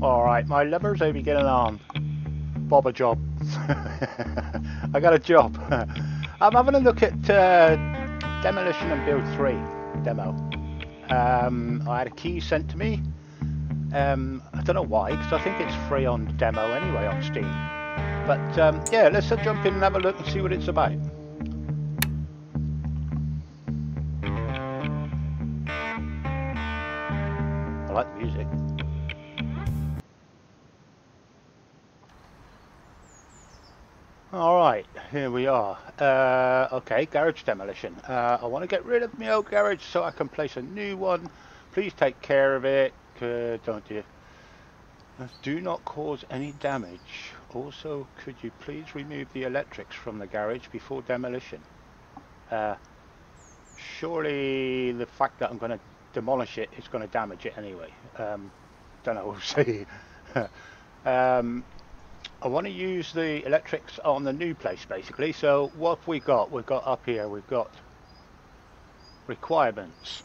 Alright, my lovers, hope you getting on. Bob a job. I got a job. I'm having a look at uh, Demolition and Build 3 demo. Um, I had a key sent to me. Um, I don't know why, because I think it's free on demo anyway on Steam. But um, yeah, let's uh, jump in and have a look and see what it's about. Here we are. Uh, okay, garage demolition. Uh, I want to get rid of my old garage so I can place a new one. Please take care of it, uh, don't you? Uh, do not cause any damage. Also, could you please remove the electrics from the garage before demolition? Uh, surely the fact that I'm going to demolish it is going to damage it anyway. Um, don't know, we'll see. um, I want to use the electrics on the new place basically. So what we got? We've got up here, we've got requirements.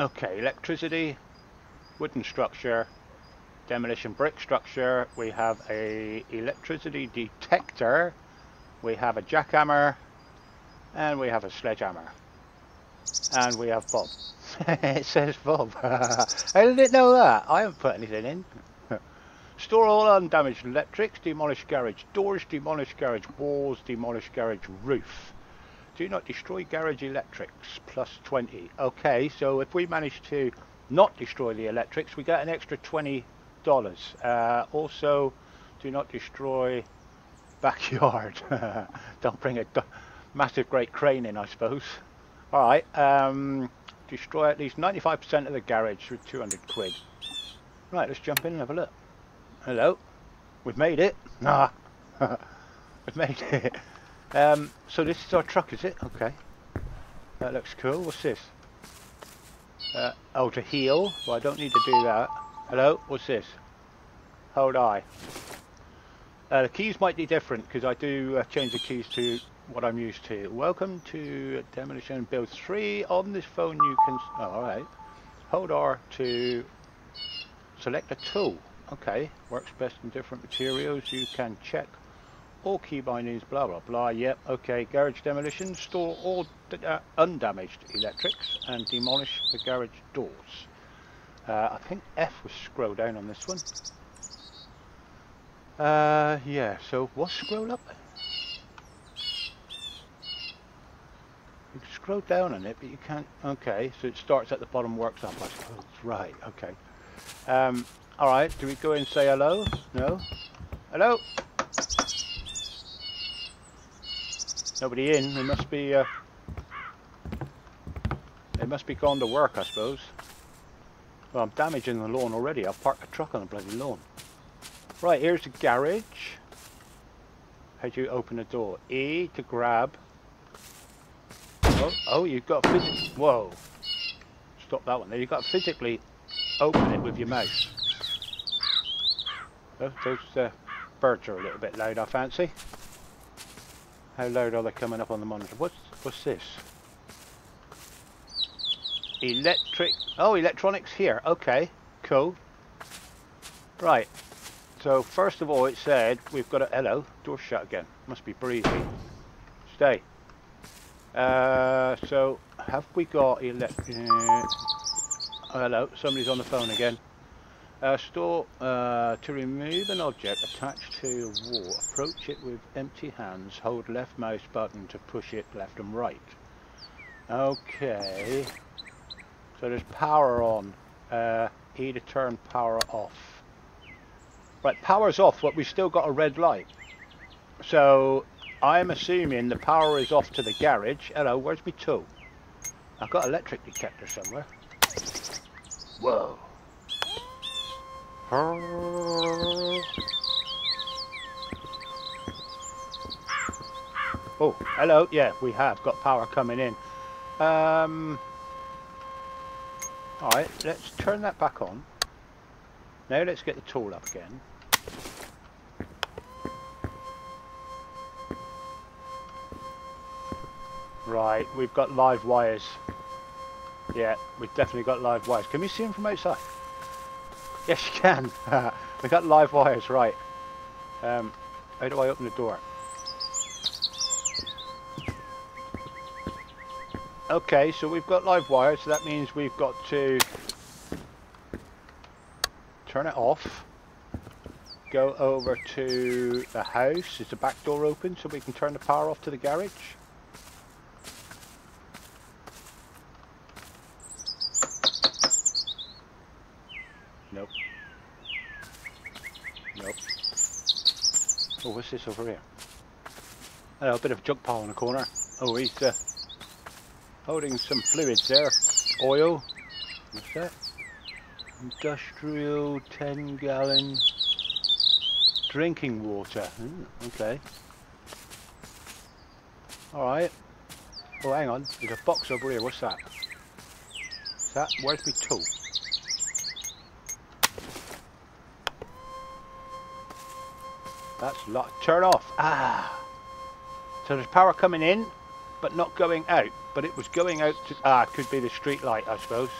Okay, electricity, wooden structure, demolition brick structure. We have a electricity detector. We have a jackhammer and we have a sledgehammer. And we have Bob. it says Bob. How did it know that? I haven't put anything in. Store all undamaged electrics, demolish garage doors, demolish garage walls, demolish garage roof. Do not destroy garage electrics, plus 20. Okay, so if we manage to not destroy the electrics, we get an extra $20. Uh, also, do not destroy backyard. Don't bring a massive great crane in, I suppose. Alright, um, destroy at least 95% of the garage for 200 quid. Right, let's jump in and have a look. Hello. We've made it. Nah. We've made it. Um, so this is our truck, is it? Okay. That looks cool. What's this? Uh, oh, to heal. Well, I don't need to do that. Hello. What's this? Hold I. Uh, the keys might be different because I do uh, change the keys to what I'm used to. Welcome to Demolition Build 3. On this phone you can... Oh, alright. Hold R to select a tool. Okay, works best in different materials. You can check all key bindings, blah blah blah. Yep, okay. Garage demolition, store all uh, undamaged electrics and demolish the garage doors. Uh, I think F was scroll down on this one. Uh, yeah, so what's scroll up? You can scroll down on it, but you can't. Okay, so it starts at the bottom, works up, I suppose. Right, okay. Um, Alright, do we go and say hello? No? Hello? Nobody in. They must be, uh, they must be gone to work, I suppose. Well, I'm damaging the lawn already. I've parked a truck on the bloody lawn. Right, here's the garage. How do you open the door? E to grab. Oh, oh you've got physically... Whoa. Stop that one there. You've got to physically open it with your mouse. Oh, those uh, birds are a little bit loud, I fancy. How loud are they coming up on the monitor? What's what's this? Electric. Oh, electronics here. Okay, cool. Right. So first of all, it said we've got a hello door shut again. Must be breezy. Stay. Uh, so have we got electric? Uh, oh, hello. Somebody's on the phone again. Uh, store uh, to remove an object attached to a wall. Approach it with empty hands. Hold left mouse button to push it left and right. Okay. So there's power on. Uh, e to turn power off. Right, power's off, but we've still got a red light. So I'm assuming the power is off to the garage. Hello, where's my tool? I've got electric detector somewhere. Whoa. Oh, hello. Yeah, we have got power coming in. Um, Alright, let's turn that back on. Now let's get the tool up again. Right, we've got live wires. Yeah, we've definitely got live wires. Can we see them from outside? Yes, you can. we got live wires, right. Um, how do I open the door? Okay, so we've got live wires, so that means we've got to turn it off. Go over to the house. Is the back door open so we can turn the power off to the garage? Nope. Nope. Oh, what's this over here? Oh, a bit of junk pile in the corner. Oh, he's uh, holding some fluids there. Oil. What's that? Industrial 10 gallon drinking water. Mm, okay. Alright. Oh, hang on. There's a box over here. What's that? that? Is that? Where's my tool? That's locked. Turn off. Ah. So there's power coming in, but not going out. But it was going out to... Ah, could be the street light, I suppose.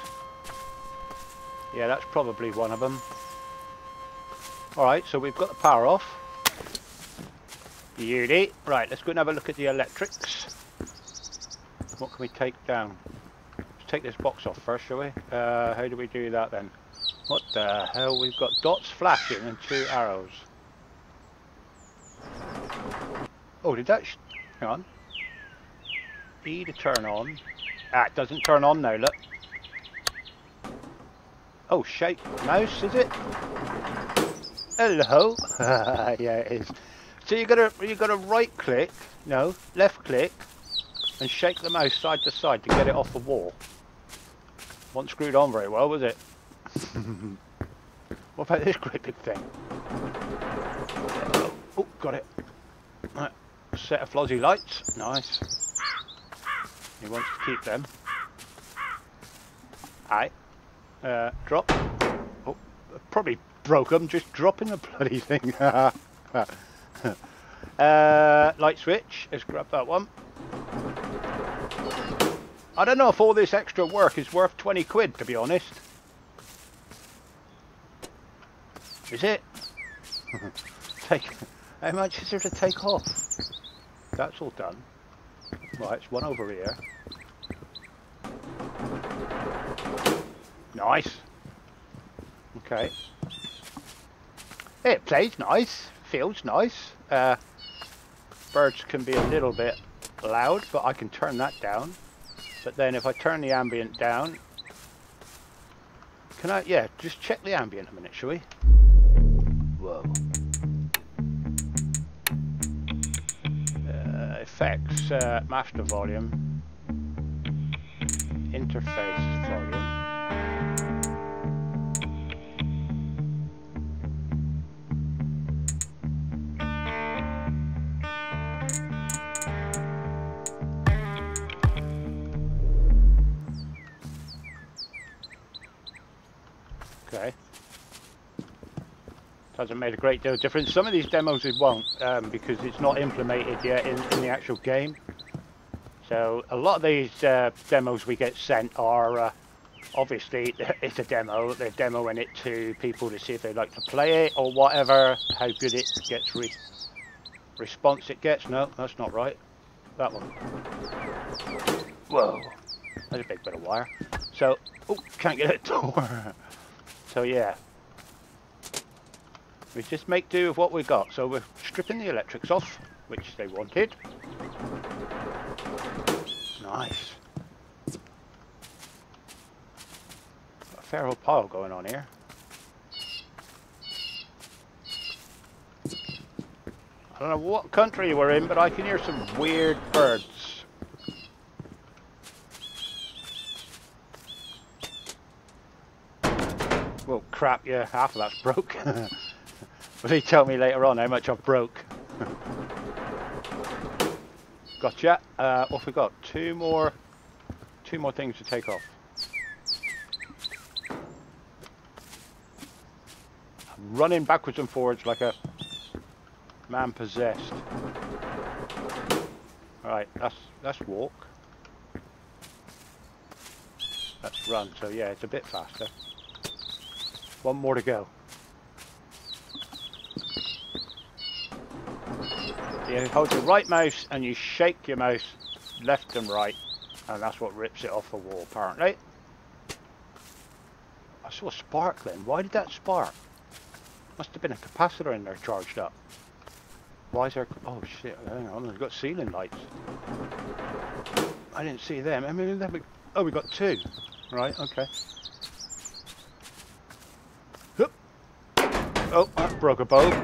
Yeah, that's probably one of them. Alright, so we've got the power off. Beauty. Right, let's go and have a look at the electrics. What can we take down? Let's take this box off first, shall we? Uh, how do we do that then? What the hell? We've got dots flashing and two arrows. Oh, did that... Hang on. E to turn on. Ah, it doesn't turn on now, look. Oh, shake mouse, is it? Hello. yeah, it is. So you gotta you gotta right click, no, left click, and shake the mouse side to side to get it off the wall. Wasn't screwed on very well, was it? what about this great big thing? Oh, got it. Set of flozzy lights. Nice. He wants to keep them. Aye. Uh, drop. Oh, probably broke them just dropping the bloody thing. uh, light switch. Let's grab that one. I don't know if all this extra work is worth 20 quid, to be honest. Is it? take. How much is there to take off? That's all done. Right, it's one over here. Nice. Okay. It plays nice, feels nice. Uh, birds can be a little bit loud, but I can turn that down. But then if I turn the ambient down, can I, yeah, just check the ambient a minute, shall we? Whoa. Effects, uh, master volume, interface volume. Hasn't made a great deal of difference. Some of these demos it won't um, because it's not implemented yet in, in, the actual game. So a lot of these uh, demos we get sent are uh, obviously it's a demo. They're demoing it to people to see if they'd like to play it or whatever, how good it gets re response it gets. No, that's not right. That one. Whoa. That's a big bit of wire. So, oh, can't get it door. So yeah, we just make do with what we've got. So we're stripping the electrics off, which they wanted. Nice. Got a fair old pile going on here. I don't know what country we're in, but I can hear some weird birds. Well, crap, yeah, half of that's broke. Will he tell me later on how much I've broke? gotcha. Uh, have we got? Two more, two more things to take off. I'm running backwards and forwards like a man possessed. Right, that's that's walk. That's run. So yeah, it's a bit faster. One more to go. You hold your right mouse and you shake your mouse left and right and that's what rips it off the wall apparently. I saw a spark then. Why did that spark? Must have been a capacitor in there charged up. Why is there... Oh shit, hang on, we've got ceiling lights. I didn't see them. I mean, we, oh, we got two. Right, okay. Oh, that broke a bulb.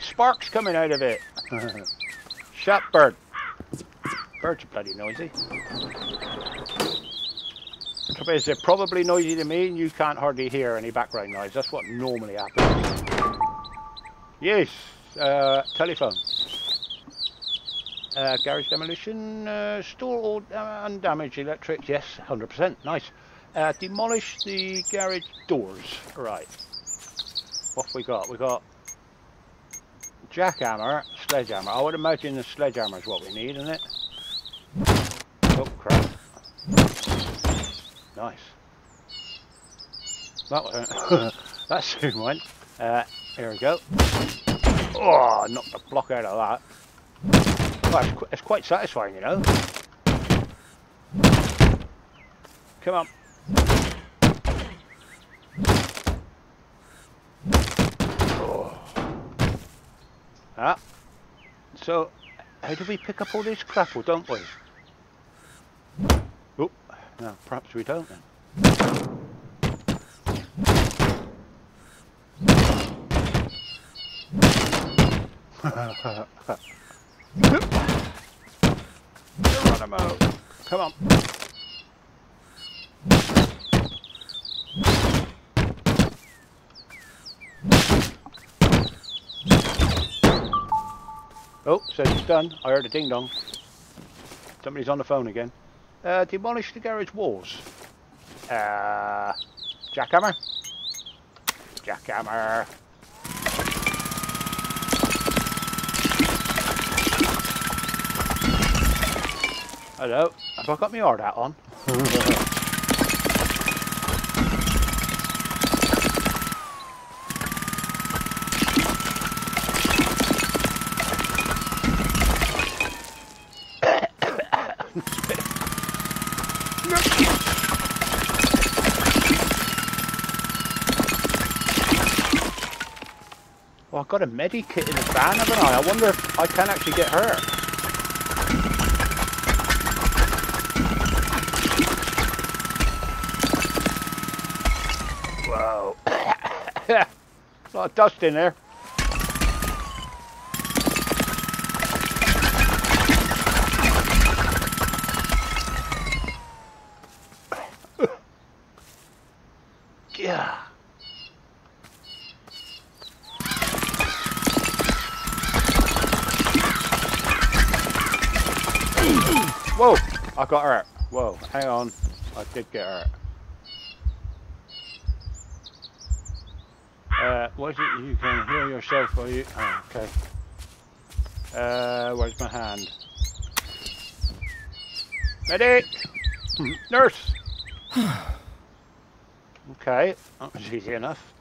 Sparks coming out of it. Shut bird. Birds are bloody noisy. Trouble is, they're probably noisy to me and you can't hardly hear any background noise. That's what normally happens. Yes, uh, telephone. Uh, garage demolition, uh, store all uh, undamaged electric, yes, 100%, nice. Uh, demolish the garage doors, right. What we got? We got jackhammer, sledgehammer. I would imagine the sledgehammer is what we need, isn't it? Oh crap. Nice. That, that soon went. Uh, here we go. Oh, knocked the block out of that. Well, it's, qu it's quite satisfying, you know. Come on. Ah. So, how do we pick up all this crap, or don't we? Oh, no, perhaps we don't then. Come on. Oh, says it's done. I heard a ding dong. Somebody's on the phone again. Uh, demolish the garage walls. Uh, jackhammer. Jackhammer. Hello. Have I got my hard hat on? got a medikit in the van, haven't I? I wonder if I can actually get hurt. A lot of dust in there. Got hurt. Whoa, hang on. I did get hurt. Uh, what is it? You can heal yourself while you... Oh, okay. Uh, where's my hand? Medic! Nurse! okay, that was easy enough.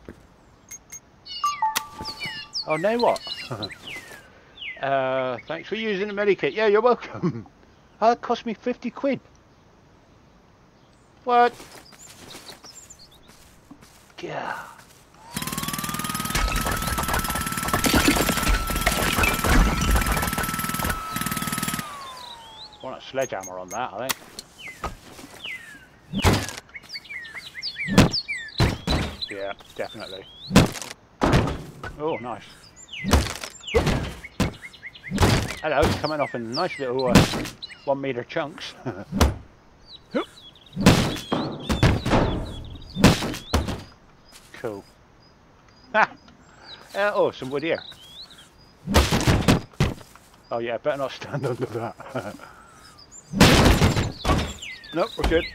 Oh, now what? uh, thanks for using the medikit. Yeah, you're welcome. oh, that cost me 50 quid. What? Yeah. want a sledgehammer on that, I think. Yeah, definitely. Oh, nice. Hello, it's coming off in a nice little uh, one meter chunks. cool. Ah! Uh, oh, some wood here. Oh yeah, better not stand under that. Nope, we're good.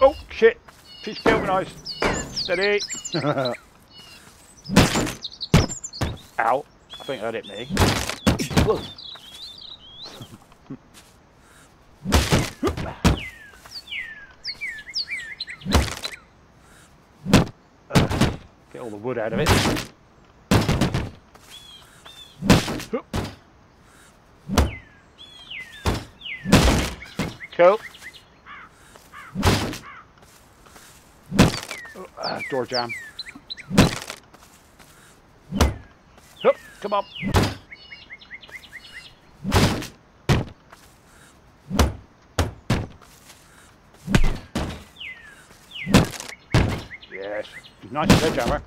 Oh, shit. She's galvanised. Steady. Ow. I think that hit me. Whoa. All the wood out of it. Cool. Uh, door jam. Oh, come on. Yes, nice sledgehammer.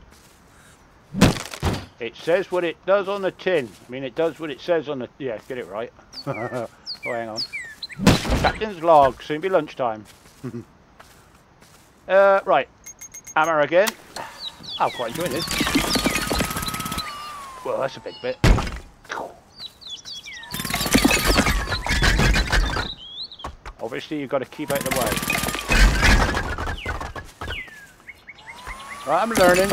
It says what it does on the tin. I mean, it does what it says on the... Yeah, get it right. oh, hang on. Captain's log. Soon be lunchtime. uh, right. Hammer again. I'm quite enjoying this. Well, that's a big bit. Obviously, you've got to keep out of the way. Right, I'm learning.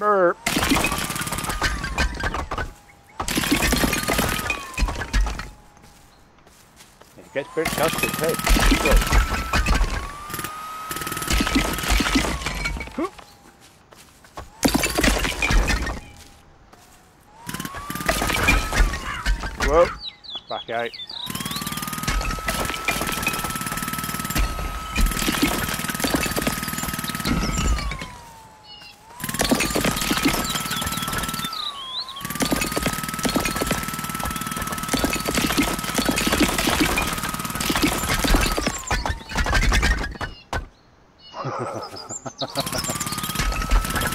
Timber. It gets pretty dusty, hey. Whoop. Whoa, back out.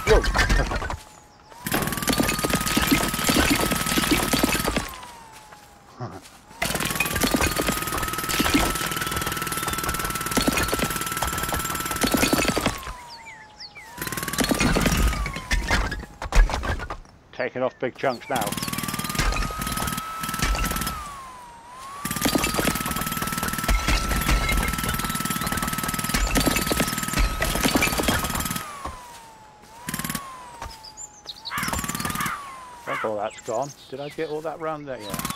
Whoa. Taking off big chunks now. Think all that's gone. Did I get all that round there? Yeah.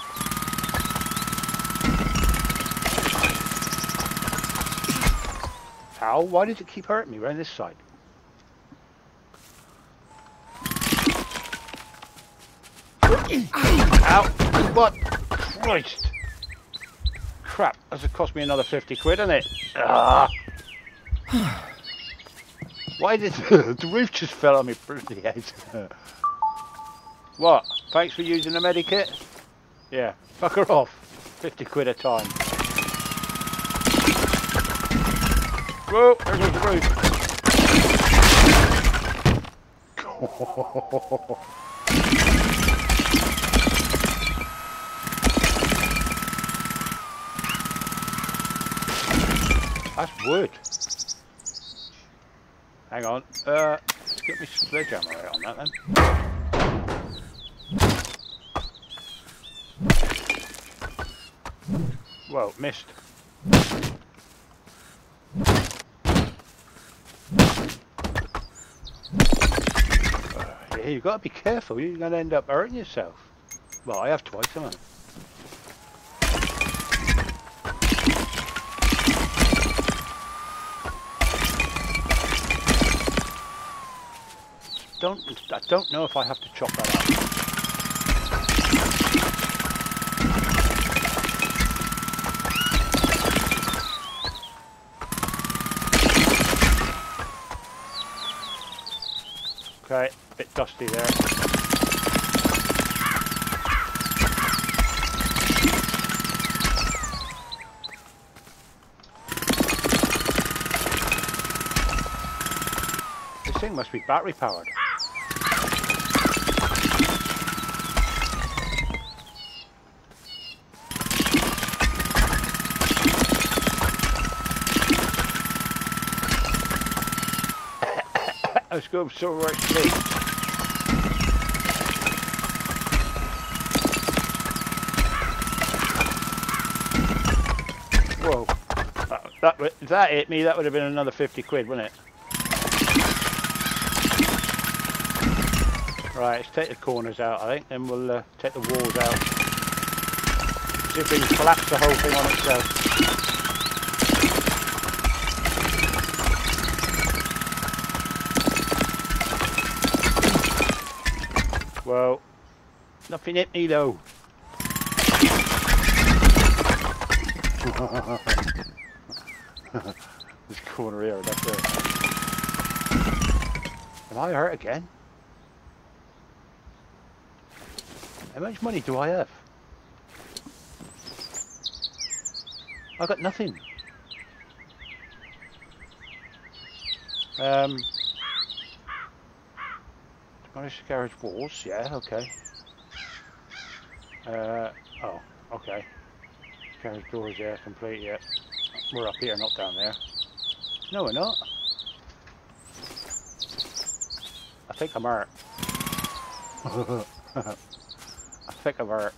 Ow, why does it keep hurting me around this side? Ow! What? Christ! Crap, that's cost me another 50 quid, isn't it? Ah! Why did the roof just fell on me pretty head? what? Thanks for using the medikit? Yeah, fuck her off. 50 quid a time. Whoa, there goes the roof. That's wood. Hang on. Uh, let's get my sledgehammer out on that then. Well, missed. Uh, yeah, you've got to be careful. You're going to end up hurting yourself. Well, I have twice, haven't I? Don't I don't know if I have to chop that up. Okay, a bit dusty there. This thing must be battery powered. Let's go so right straight. Whoa. That, that, if that hit me, that would have been another 50 quid, wouldn't it? Right, let's take the corners out, I think, then we'll uh, take the walls out. see if we can collapse the whole thing on itself. Well, nothing hit me though. this corner here, that's it. Am I hurt again? How much money do I have? I got nothing. Um, demolish garage walls, yeah, okay. Uh, oh, okay. Garage doors, yeah, complete, yeah. We're up here, not down there. No, we're not. I think I'm hurt. I think I'm hurt.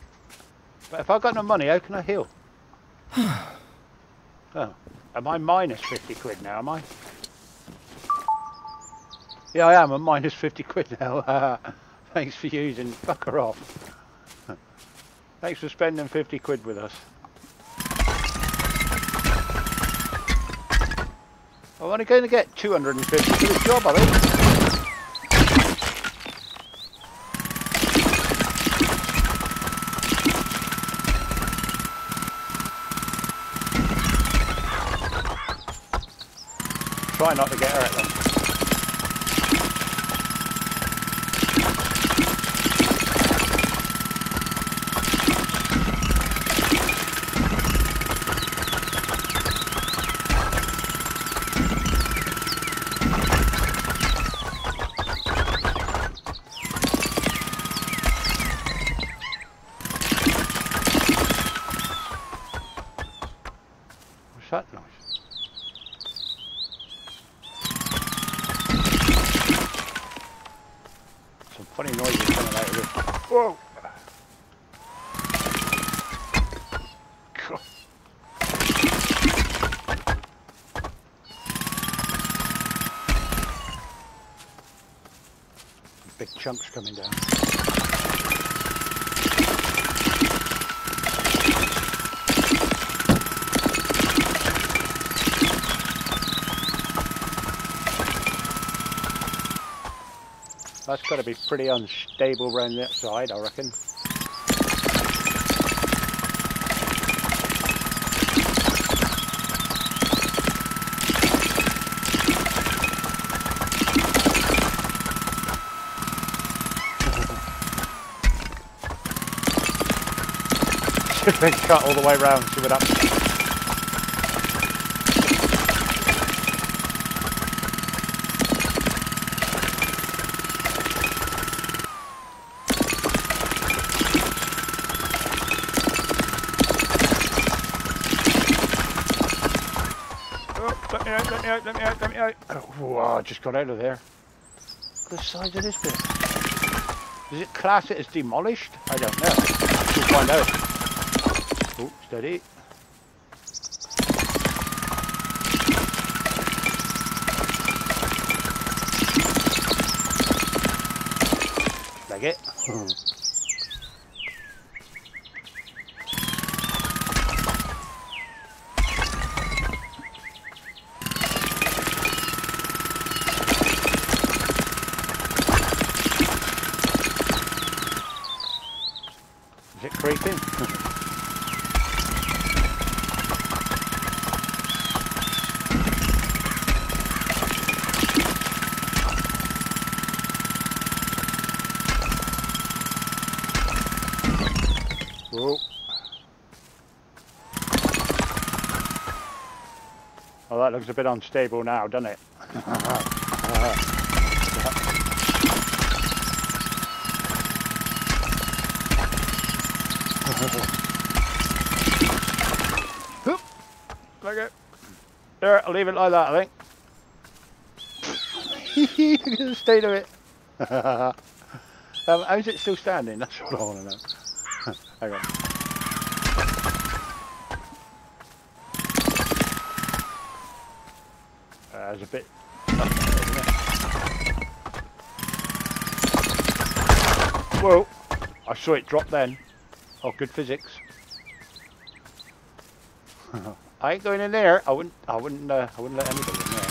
But if I've got no money, how can I heal? oh, am I minus 50 quid now, am I? Yeah, I am. I'm minus 50 quid now. Thanks for using. Fucker off. Thanks for spending 50 quid with us. I'm only going to get 250 for this job, I think. Try not to get hurt then. What's that noise? Some funny noises coming out of this. Whoa! God. Big chunks coming down. That's got to be pretty unstable around that side, I reckon. Been cut all the way round, see what happens. Oh, let me out, let me out, let me out, let me out. Oh, I just got out of there. Look at the size of this bit. Does it class it as demolished? I don't know. We'll find out. Oh, steady. Like it. Is it creeping? Whoa. Oh, that looks a bit unstable now, doesn't it? Hoop. There, I'll leave it like that, I think. Look at the state of it. um, how's it still standing? That's what I want to know. Hang on. Uh, a bit. Whoa! I saw it drop then. Oh, good physics. I ain't going in there. I wouldn't. I wouldn't. Uh, I wouldn't let anybody in there.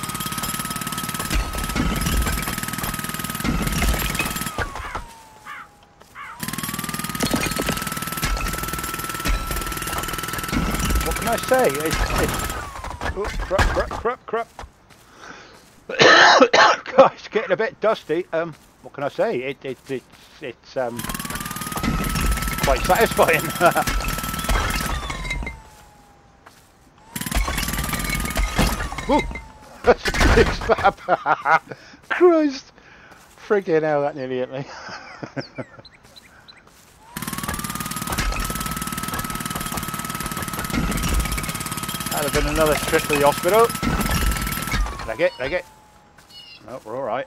What can I say? It's, it's oh, crap, crap, crap, crap. God, it's getting a bit dusty. Um, what can I say? It, it, it it's um quite satisfying. Ooh, that's a big slap. Christ. Freaking hell, that nearly hit me. That'd have been another trip to the hospital. Leg it, leg it. No, we're alright.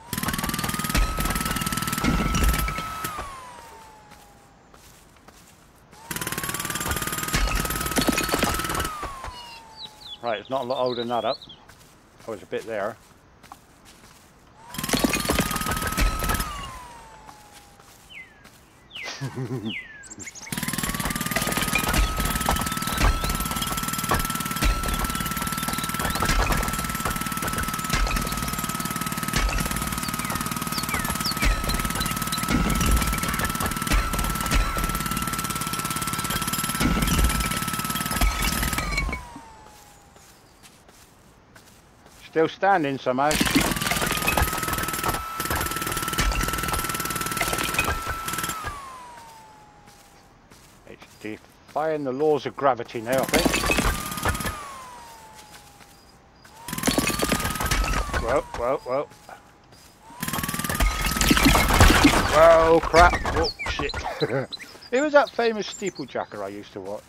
Right, it's not a lot older than that up. I was a bit there. Still standing somehow. It's defying the laws of gravity now, I think. Whoa, whoa, whoa. Whoa, crap. Whoa, shit. Who was that famous steeplejacker I used to watch?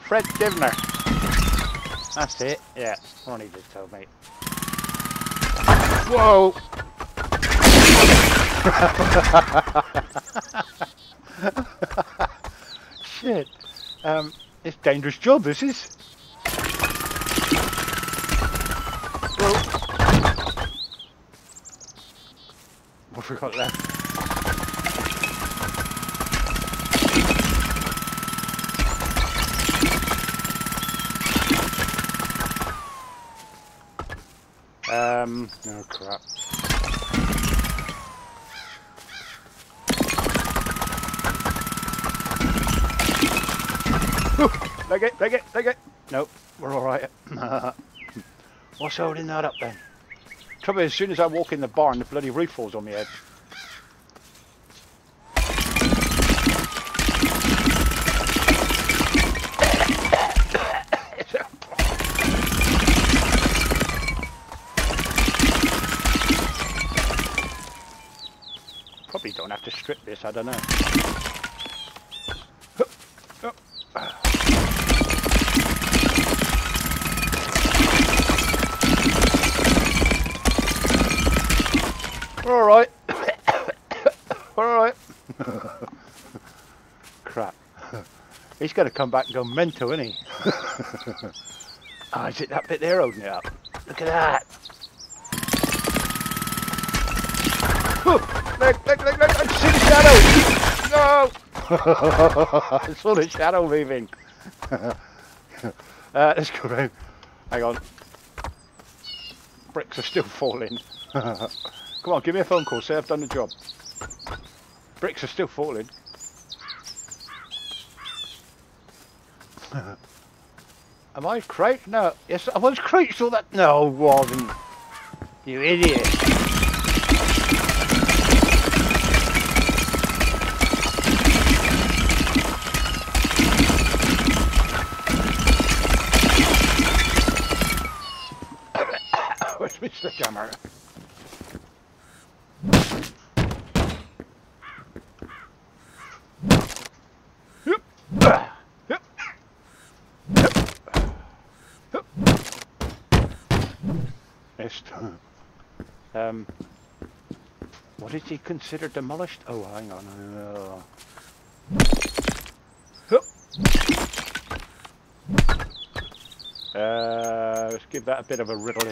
Fred Dibnah. That's it. Yeah, Ronnie just told me. Whoa! Shit. Um, it's a dangerous job, this is. Whoa. What have we got left? Um, oh crap. leg it, leg it, leg it. Nope, we're alright. What's holding that up then? Trouble is, as soon as I walk in the barn, the bloody roof falls on my head. Probably don't have to strip this, I don't know. We're alright. We're alright. Crap. He's going to come back and go mental, isn't he? Oh, is it that bit there holding it up? Look at that. Look, look, look, look, I see the shadow! No! I saw the shadow moving. uh, let's go round. Hang on. Bricks are still falling. Come on, give me a phone call, say I've done the job. Bricks are still falling. Am I crate? No. Yes, I was crate, saw that. No, wasn't. You idiot. Missed. Um, what is he considered demolished? Oh, hang on. Uh, uh, let's give that a bit of a riddle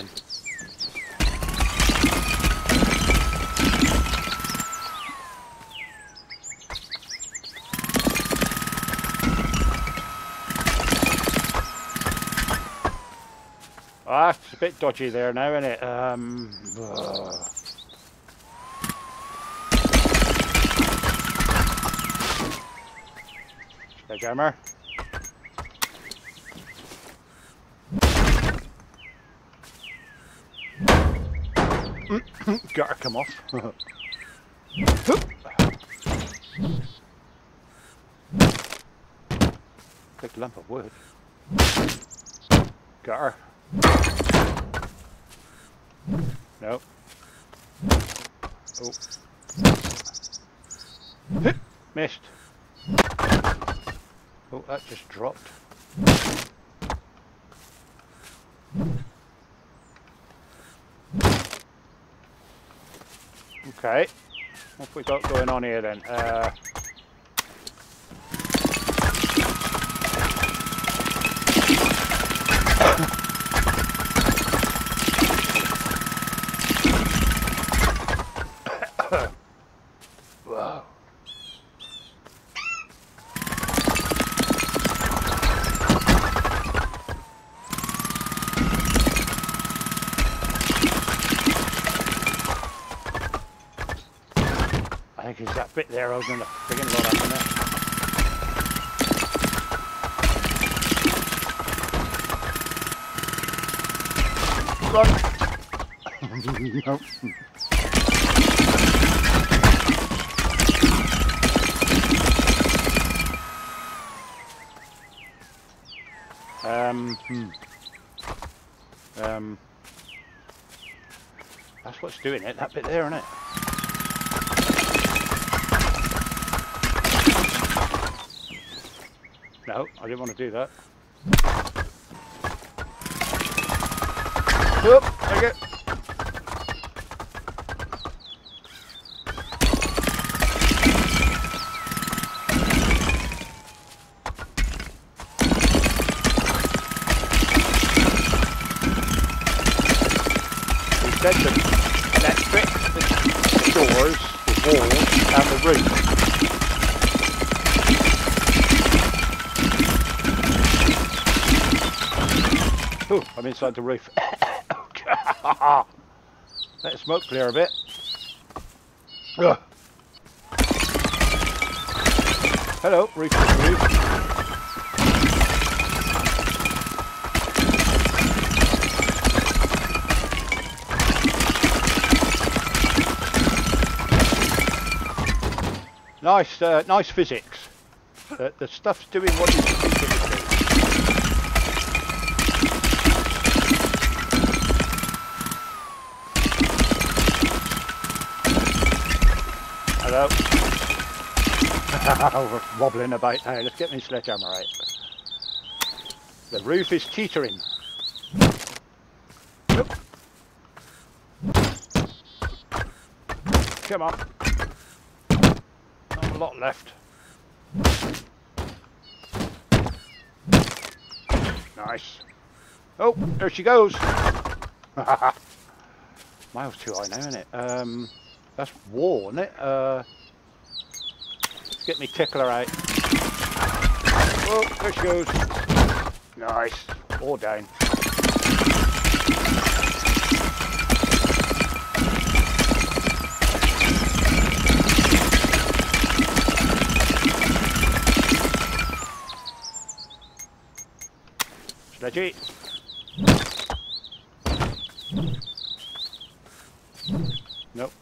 bit dodgy there now, isn't it? Um, ugh. Sledgehammer. Gotta come off. Big lump of wood. Got her. Nope. Oh. Missed. Oh, that just dropped. Okay. What have we got going on here then? Uh, Wow. I think it's that bit there I was going to friggin' lot up in there. Um, hmm. Um, that's what's doing it, that bit there, isn't it? No, I didn't want to do that. Whoop. We said the electric, the doors, the walls and the roof. Oh, I'm inside the roof. Smoke clear a bit. Ugh. Hello, roof roof. Nice, uh, nice physics. Uh, the stuff's doing what you think it Hello. We're wobbling about now. Let's get me sledgehammer right. The roof is teetering. Come on. Not a lot left. Nice. Oh, there she goes. Miles too high now, isn't it? Um, that's war, isn't it? Uh, let's get me tickler out. Oh, there she goes. Nice. All down. Sledgy. Nope.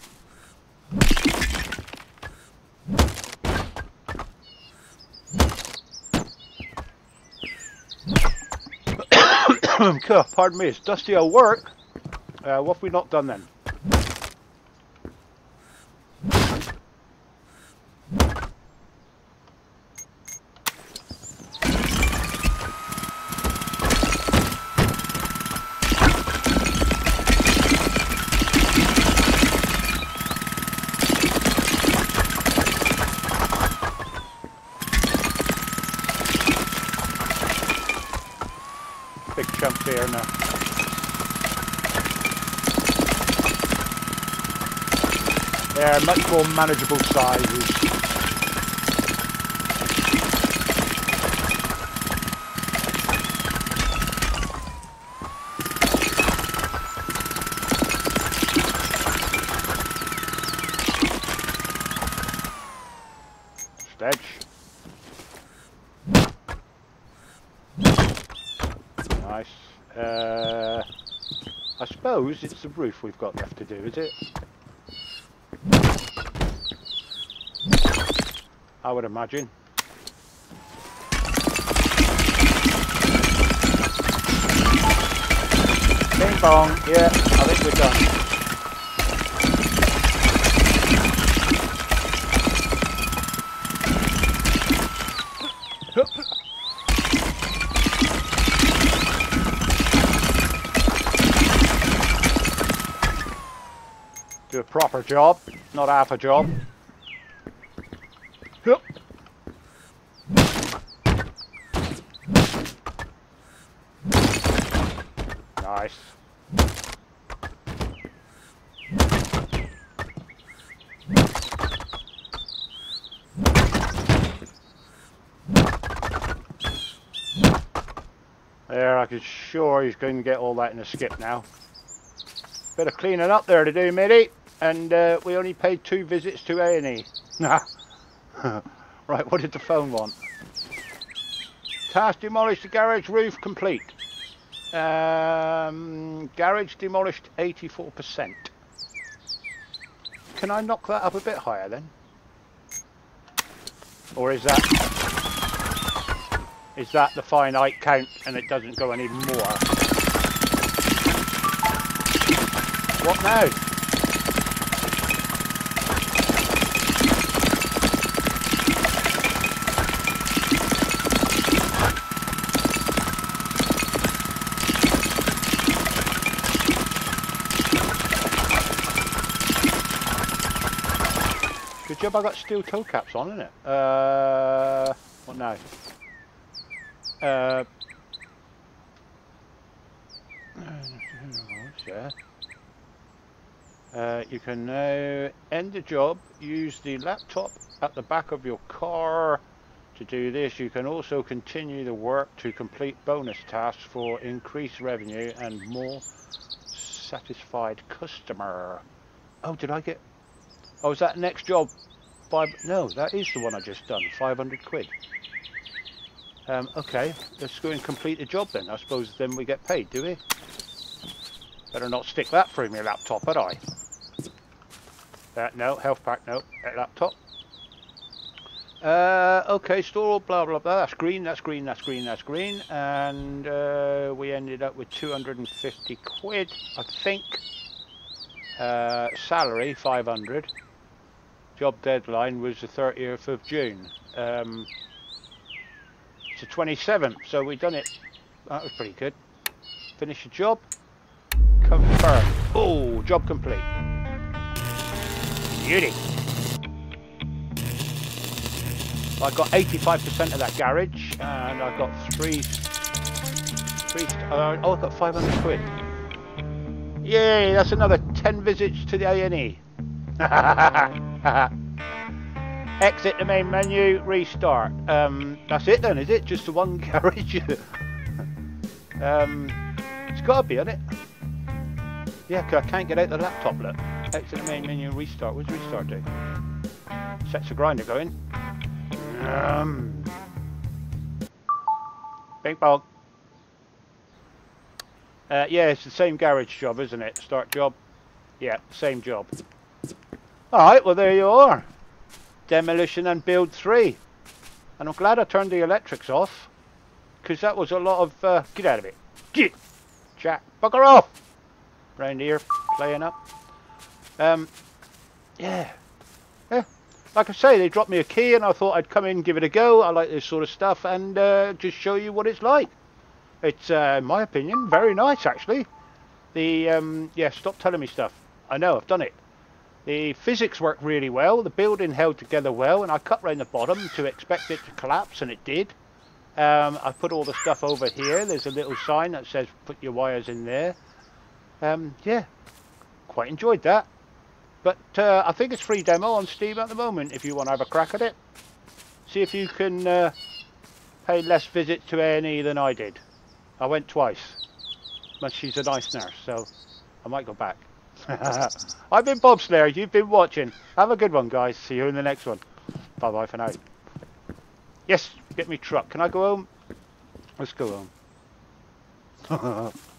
God, Pardon me, it's dusty old work. Uh, what have we not done then? they're much more manageable sizes. Stretch. Nice. Uh, I suppose it's the roof we've got left to do, is it? I would imagine. Bing bong, yeah, I think we're done. Do a proper job, not half a job. Nice. There, I can sure he's going to get all that in a skip now. Bit of cleaning up there to do, matey. And uh, we only paid two visits to A&E. right, what did the phone want? Task demolished the garage roof complete. Um, garage demolished 84%. Can I knock that up a bit higher then? Or is that is that the finite count and it doesn't go any more? What now? Good job I got steel toe caps on, isn't it? Uh, what now? Uh, uh, you can now end the job, use the laptop at the back of your car to do this. You can also continue the work to complete bonus tasks for increased revenue and more satisfied customer. Oh, did I get... Oh, is that next job Five, no, that is the one I just done. 500 quid. Um, okay, let's go and complete the job then. I suppose then we get paid, do we? Better not stick that through my laptop, had I? Uh, no, health pack, no, laptop. Uh, okay, store, blah, blah, blah. That's green, that's green, that's green, that's green. And uh, we ended up with 250 quid, I think. Uh, salary, 500 job deadline was the 30th of June. Um, the 27th, so we've done it. That was pretty good. Finish the job. Confirm. Oh, job complete. Beauty. I've got 85% of that garage, and I've got three. three uh, oh, I got 500 quid. Yay! That's another 10 visits to the A&E. Exit the main menu, restart. Um, that's it then, is it? Just the one garage? um, it's got to be, hasn't it? Yeah, cause I can't get out the laptop, look. Exit the main menu, restart. What's restart do? Sets the grinder going. Um, big bog. Uh, yeah, it's the same garage job, isn't it? Start job. Yeah, same job. Alright, well there you are. Demolition and build 3. And I'm glad I turned the electrics off. Because that was a lot of... Uh, get out of it. Get! Jack, bugger off! Round here, playing up. Um, yeah. Yeah. Like I say, they dropped me a key and I thought I'd come in give it a go. I like this sort of stuff and uh, just show you what it's like. It's, uh, in my opinion, very nice actually. The, um, yeah, stop telling me stuff. I know, I've done it. The physics worked really well, the building held together well, and I cut round the bottom to expect it to collapse, and it did. Um, I put all the stuff over here. There's a little sign that says put your wires in there. Um, yeah, quite enjoyed that. But uh, I think it's free demo on Steam at the moment if you want to have a crack at it. See if you can uh, pay less visits to A&E than I did. I went twice. But she's a nice nurse, so I might go back. I've been Bob Slayer. You've been watching. Have a good one, guys. See you in the next one. Bye bye for now. Yes, get me truck. Can I go home? Let's go home.